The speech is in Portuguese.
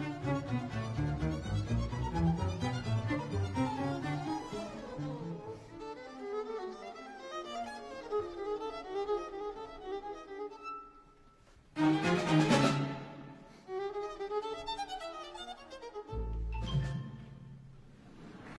Música